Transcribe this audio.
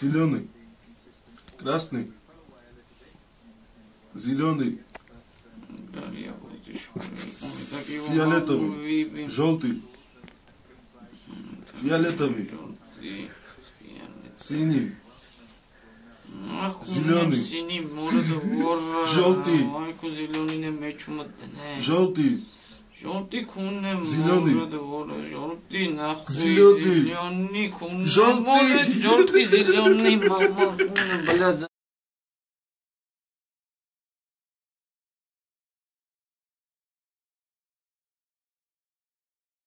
Зеленый. Красный. Зеленый. Фиолетовый. Желтый. Фиолетовый. Синий. Зеленый. Вора. Желтый. Желтый. Желтый куне Зеленый. море да вора. Желтый нахуй. Зеленый. Зеленый куне Желтый. море. Желтый,